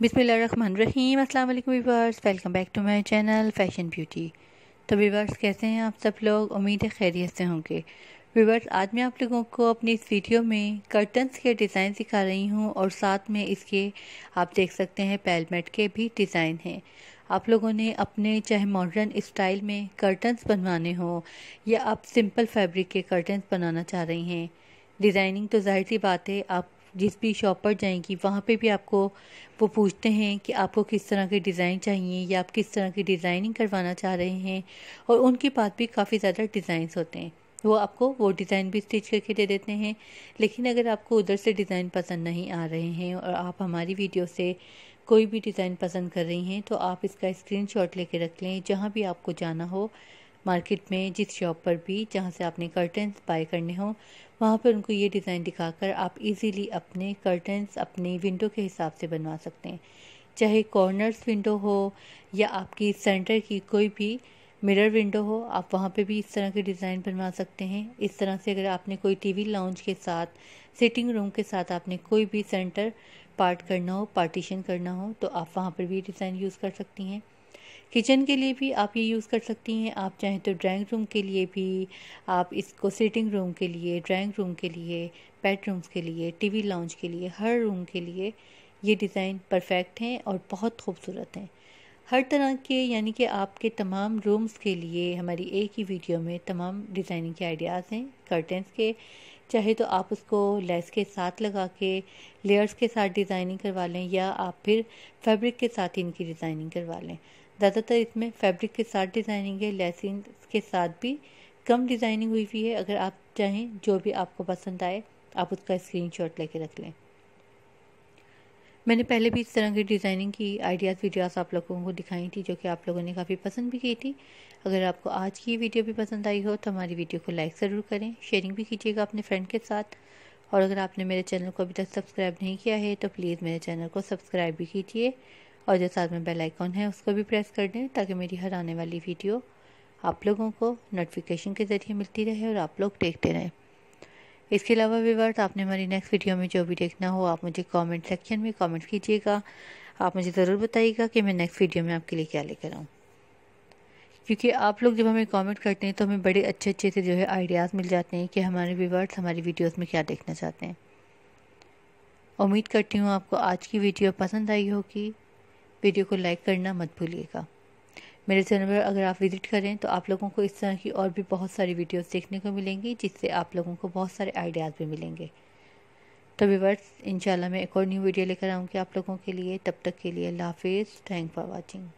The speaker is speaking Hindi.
बिसमीम अल्लाम viewers welcome back to my channel fashion beauty. तो वीवर्स कैसे हैं आप सब लोग? उम्मीद है खैरियत से होंगे। वीवर्स आज मैं आप लोगों को अपनी इस वीडियो में कर्टन्स के डिज़ाइन सिखा रही हूँ और साथ में इसके, आप देख सकते हैं, पैलमेट के भी डिज़ाइन हैं। आप लोगों ने अपने, चाहे मॉडर्न स्टाइल में कर्टन्स बनवाने हों या आप सिंपल फैब्रिक के कर्टन्स बनाना चाह रही हैं। डिज़ाइनिंग तो ज़ाहिर सी बात है, आप जिस भी शॉप पर जाएँगी, वहाँ पे भी आपको वो पूछते हैं कि आपको किस तरह के डिज़ाइन चाहिए या आप किस तरह की डिज़ाइनिंग करवाना चाह रहे हैं और उनके पास भी काफ़ी ज़्यादा डिज़ाइंस होते हैं। वो आपको वो डिज़ाइन भी स्टिच करके दे देते हैं। लेकिन अगर आपको उधर से डिज़ाइन पसंद नहीं आ रहे हैं और आप हमारी वीडियो से कोई भी डिज़ाइन पसंद कर रही हैं तो आप इसका स्क्रीन शॉट लेके रख लें, जहाँ भी आपको जाना हो। मार्केट में जिस शॉप पर भी जहाँ से आपने कर्टन्स बाय करने हो, वहाँ पर उनको ये डिज़ाइन दिखाकर आप इजीली अपने कर्टन्स अपनी विंडो के हिसाब से बनवा सकते हैं। चाहे कॉर्नर्स विंडो हो या आपकी सेंटर की कोई भी मिरर विंडो हो, आप वहाँ पे भी इस तरह के डिज़ाइन बनवा सकते हैं। इस तरह से अगर आपने कोई टीवी लाउंज के साथ सिटिंग रूम के साथ आपने कोई भी सेंटर पार्ट करना हो पार्टीशन करना हो तो आप वहाँ पर भी डिज़ाइन यूज़ कर सकती हैं। किचन के लिए भी आप ये यूज़ कर सकती हैं। आप चाहें तो ड्राइंग रूम के लिए भी, आप इसको सिटिंग रूम के लिए, ड्राइंग रूम के लिए बेडरूम्स के लिए, टीवी लाउंज के लिए, हर रूम के लिए ये डिज़ाइन परफेक्ट हैं और बहुत खूबसूरत हैं। हर तरह के, यानी कि आपके तमाम रूम्स के लिए हमारी एक ही वीडियो में तमाम डिज़ाइनिंग के आइडियाज़ हैं कर्टन्स के। चाहे तो आप उसको लेस के साथ लगा के, लेयर्स के साथ डिज़ाइनिंग करवा लें या आप फिर फैब्रिक के साथ इनकी डिज़ाइनिंग करवा लें। ज़्यादातर इसमें फैब्रिक के साथ डिज़ाइनिंग है लेसिंग के साथ भी कम डिज़ाइनिंग हुई हुई है। अगर आप चाहें, जो भी आपको पसंद आए, आप उसका स्क्रीन शॉट लेके रख लें। मैंने पहले भी इस तरह की डिज़ाइनिंग की आइडियाज़ वीडियोस आप लोगों को दिखाई थी, जो कि आप लोगों ने काफ़ी पसंद भी की थी। अगर आपको आज की वीडियो भी पसंद आई हो तो हमारी वीडियो को लाइक ज़रूर करें शेयरिंग भी कीजिएगा अपने फ्रेंड के साथ। और अगर आपने मेरे चैनल को अभी तक सब्सक्राइब नहीं किया है तो प्लीज़ मेरे चैनल को सब्सक्राइब भी कीजिए। और जो साथ में बेल आइकॉन है, उसको भी प्रेस कर दें ताकि मेरी हर आने वाली वीडियो आप लोगों को नोटिफिकेशन के ज़रिए मिलती रहे और आप लोग देखते रहें। इसके अलावा विवर्स आपने हमारी नेक्स्ट वीडियो में जो भी देखना हो, आप मुझे कमेंट सेक्शन में कमेंट कीजिएगा। आप मुझे ज़रूर बताइएगा कि मैं नेक्स्ट वीडियो में आपके लिए क्या लेकर आऊँ। क्योंकि आप लोग जब हमें कमेंट करते हैं तो हमें बड़े अच्छे अच्छे से जो है आइडियाज़ मिल जाते हैं कि हमारे व्यूवर्स हमारी वीडियोस में क्या देखना चाहते हैं। उम्मीद करती हूँ आपको आज की वीडियो पसंद आई होगी। वीडियो को लाइक करना मत भूलिएगा। मेरे चैनल पर अगर आप विज़िट करें तो आप लोगों को इस तरह की और भी बहुत सारी वीडियोस देखने को मिलेंगी, जिससे आप लोगों को बहुत सारे आइडियाज़ भी मिलेंगे। तो विवर्स इंशाल्लाह मैं एक और न्यू वीडियो लेकर आऊँगी आप लोगों के लिए। तब तक के लिए हाफिज़। Thank for watching